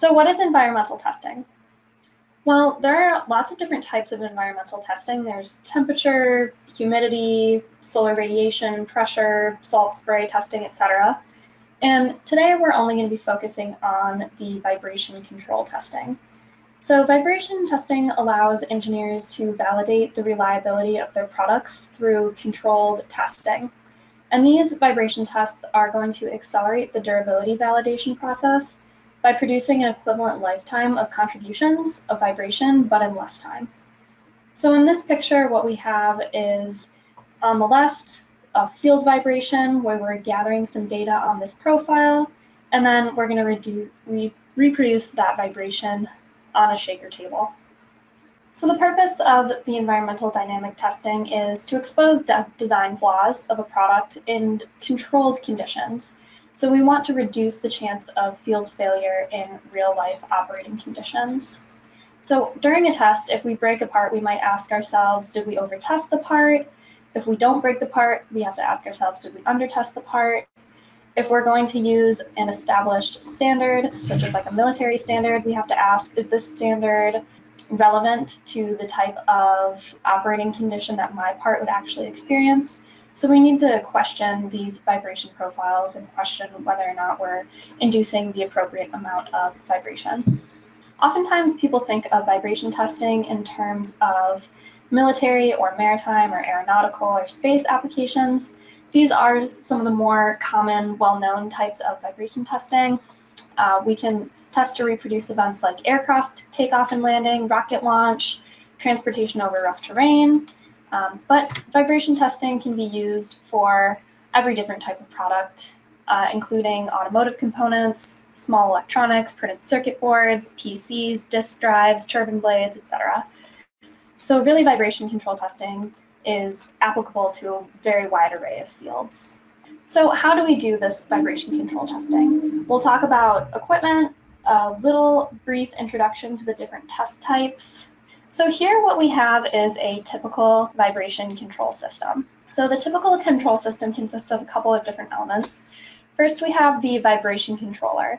So what is environmental testing? Well, there are lots of different types of environmental testing. There's temperature, humidity, solar radiation, pressure, salt spray testing, etc. And today we're only going to be focusing on the vibration control testing. So vibration testing allows engineers to validate the reliability of their products through controlled testing. And these vibration tests are going to accelerate the durability validation process by producing an equivalent lifetime of contributions of vibration, but in less time. So in this picture, what we have is on the left, a field vibration where we're gathering some data on this profile, and then we're going to re reproduce that vibration on a shaker table. So the purpose of the environmental dynamic testing is to expose de design flaws of a product in controlled conditions so we want to reduce the chance of field failure in real life operating conditions. So during a test, if we break a part, we might ask ourselves, did we overtest the part? If we don't break the part, we have to ask ourselves, did we undertest the part? If we're going to use an established standard, such as like a military standard, we have to ask, is this standard relevant to the type of operating condition that my part would actually experience? So we need to question these vibration profiles and question whether or not we're inducing the appropriate amount of vibration. Oftentimes people think of vibration testing in terms of military or maritime or aeronautical or space applications. These are some of the more common, well-known types of vibration testing. Uh, we can test to reproduce events like aircraft takeoff and landing, rocket launch, transportation over rough terrain, um, but vibration testing can be used for every different type of product, uh, including automotive components, small electronics, printed circuit boards, PCs, disk drives, turbine blades, etc. So really vibration control testing is applicable to a very wide array of fields. So how do we do this vibration control testing? We'll talk about equipment, a little brief introduction to the different test types, so here what we have is a typical vibration control system. So the typical control system consists of a couple of different elements. First we have the vibration controller.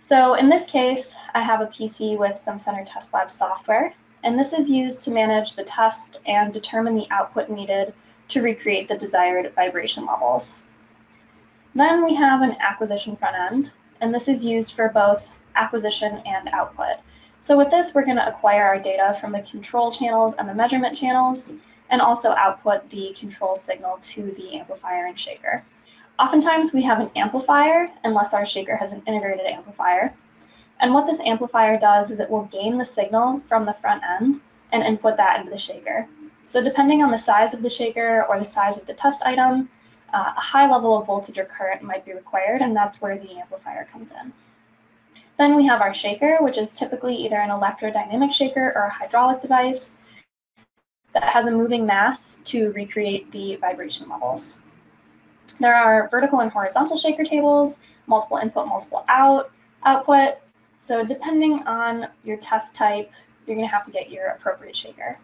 So in this case, I have a PC with Simcenter Test Lab software, and this is used to manage the test and determine the output needed to recreate the desired vibration levels. Then we have an acquisition front end, and this is used for both acquisition and output. So with this, we're going to acquire our data from the control channels and the measurement channels, and also output the control signal to the amplifier and shaker. Oftentimes we have an amplifier, unless our shaker has an integrated amplifier. And what this amplifier does is it will gain the signal from the front end and input that into the shaker. So depending on the size of the shaker or the size of the test item, uh, a high level of voltage or current might be required, and that's where the amplifier comes in. Then we have our shaker, which is typically either an electrodynamic shaker or a hydraulic device that has a moving mass to recreate the vibration levels. There are vertical and horizontal shaker tables, multiple input, multiple out, output. So depending on your test type, you're gonna have to get your appropriate shaker.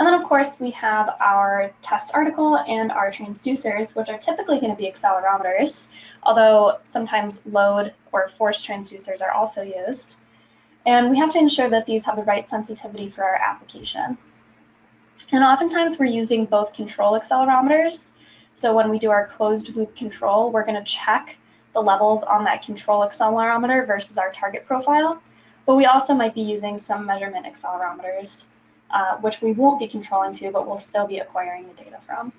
And then of course we have our test article and our transducers, which are typically going to be accelerometers, although sometimes load or force transducers are also used. And we have to ensure that these have the right sensitivity for our application. And oftentimes we're using both control accelerometers. So when we do our closed loop control, we're going to check the levels on that control accelerometer versus our target profile. But we also might be using some measurement accelerometers uh, which we won't be controlling to, but we'll still be acquiring the data from.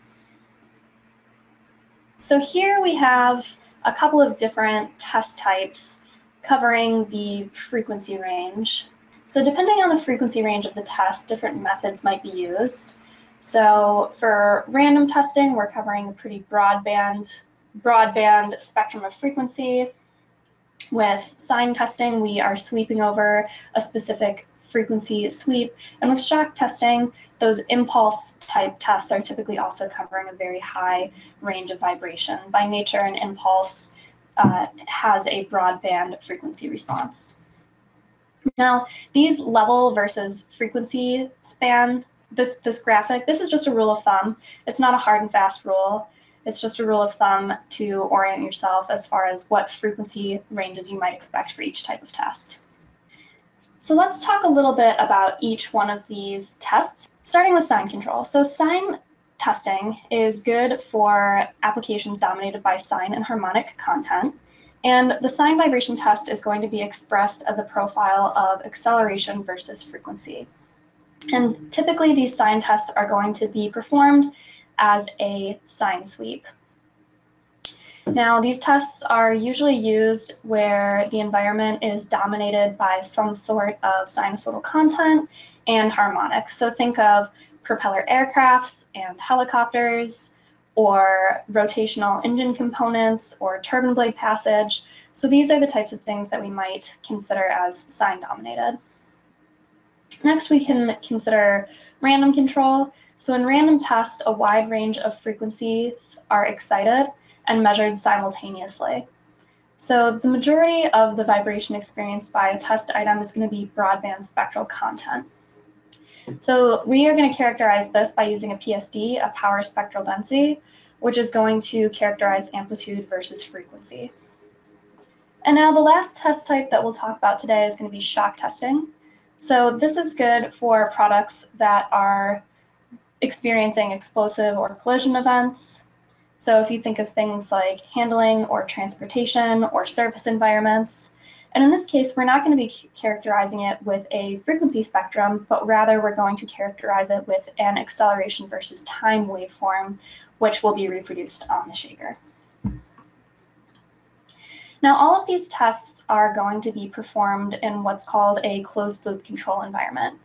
So here we have a couple of different test types covering the frequency range. So depending on the frequency range of the test, different methods might be used. So for random testing, we're covering a pretty broadband, broadband spectrum of frequency. With sine testing, we are sweeping over a specific frequency sweep. And with shock testing, those impulse type tests are typically also covering a very high range of vibration. By nature, an impulse uh, has a broadband frequency response. Now, these level versus frequency span, this, this graphic, this is just a rule of thumb. It's not a hard and fast rule. It's just a rule of thumb to orient yourself as far as what frequency ranges you might expect for each type of test. So let's talk a little bit about each one of these tests, starting with sine control. So sine testing is good for applications dominated by sine and harmonic content. And the sine vibration test is going to be expressed as a profile of acceleration versus frequency. And typically these sine tests are going to be performed as a sine sweep. Now, these tests are usually used where the environment is dominated by some sort of sinusoidal content and harmonics. So think of propeller aircrafts and helicopters, or rotational engine components, or turbine blade passage. So these are the types of things that we might consider as sine dominated. Next, we can consider random control. So in random test, a wide range of frequencies are excited and measured simultaneously. So the majority of the vibration experienced by a test item is going to be broadband spectral content. So we are going to characterize this by using a PSD, a power spectral density, which is going to characterize amplitude versus frequency. And now the last test type that we'll talk about today is going to be shock testing. So this is good for products that are experiencing explosive or collision events. So if you think of things like handling or transportation or surface environments, and in this case, we're not going to be characterizing it with a frequency spectrum, but rather we're going to characterize it with an acceleration versus time waveform, which will be reproduced on the shaker. Now, all of these tests are going to be performed in what's called a closed loop control environment.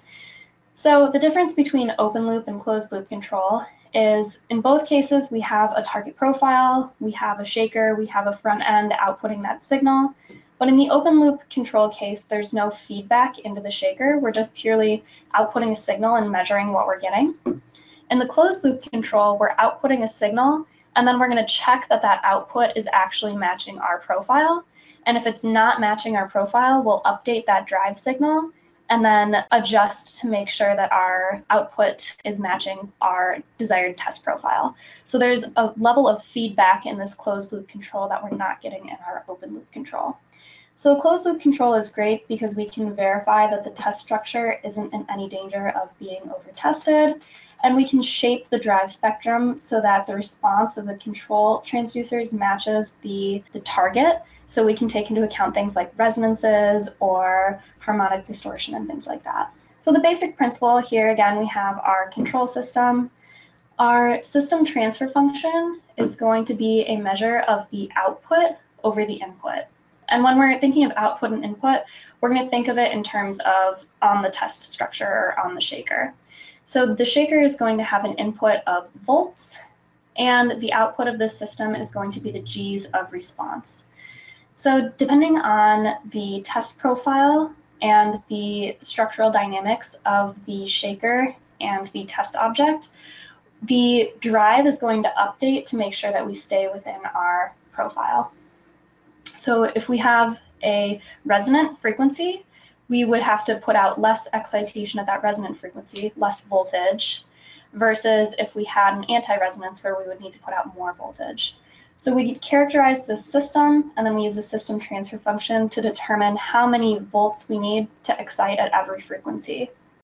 So the difference between open loop and closed loop control is in both cases, we have a target profile, we have a shaker, we have a front end outputting that signal. But in the open loop control case, there's no feedback into the shaker. We're just purely outputting a signal and measuring what we're getting. In the closed loop control, we're outputting a signal and then we're going to check that that output is actually matching our profile. And if it's not matching our profile, we'll update that drive signal and then adjust to make sure that our output is matching our desired test profile. So there's a level of feedback in this closed loop control that we're not getting in our open loop control. So closed loop control is great because we can verify that the test structure isn't in any danger of being over tested and we can shape the drive spectrum so that the response of the control transducers matches the, the target. So we can take into account things like resonances or harmonic distortion and things like that. So the basic principle here, again, we have our control system. Our system transfer function is going to be a measure of the output over the input. And when we're thinking of output and input, we're going to think of it in terms of on the test structure or on the shaker. So the shaker is going to have an input of volts, and the output of this system is going to be the G's of response. So depending on the test profile and the structural dynamics of the shaker and the test object, the drive is going to update to make sure that we stay within our profile. So if we have a resonant frequency, we would have to put out less excitation at that resonant frequency, less voltage, versus if we had an anti-resonance where we would need to put out more voltage. So we characterize the system, and then we use the system transfer function to determine how many volts we need to excite at every frequency.